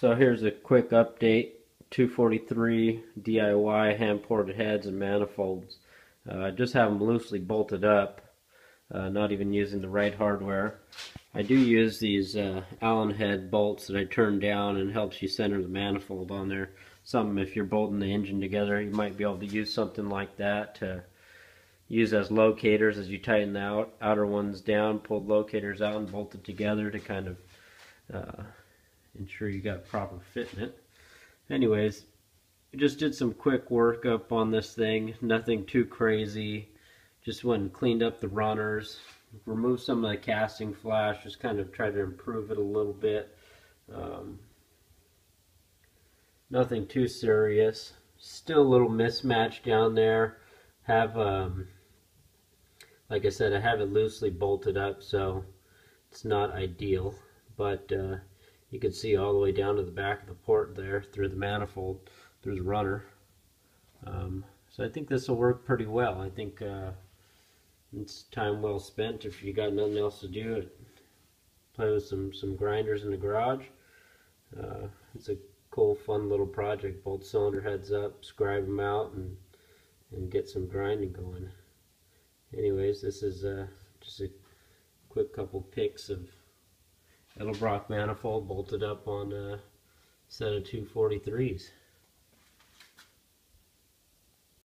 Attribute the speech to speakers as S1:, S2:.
S1: So here's a quick update. 243 DIY hand ported heads and manifolds. Uh, I just have them loosely bolted up, uh, not even using the right hardware. I do use these uh, Allen head bolts that I turn down and helps you center the manifold on there. Something if you're bolting the engine together, you might be able to use something like that to use as locators as you tighten the out, outer ones down, pull locators out and bolt it together to kind of uh, ensure you got proper fit in it. Anyways, just did some quick work up on this thing, nothing too crazy. Just went and cleaned up the runners, removed some of the casting flash, just kind of tried to improve it a little bit. Um, nothing too serious. Still a little mismatch down there. Have, um, like I said, I have it loosely bolted up, so it's not ideal. But uh, you can see all the way down to the back of the port there through the manifold, through the runner. Um, so I think this will work pretty well. I think uh, it's time well spent if you got nothing else to do. Play with some, some grinders in the garage. Uh, it's a cool, fun little project. Bolt cylinder heads up, scribe them out, and, and get some grinding going. Anyways, this is uh, just a quick couple pics of Edelbrock manifold bolted up on a set of 243s.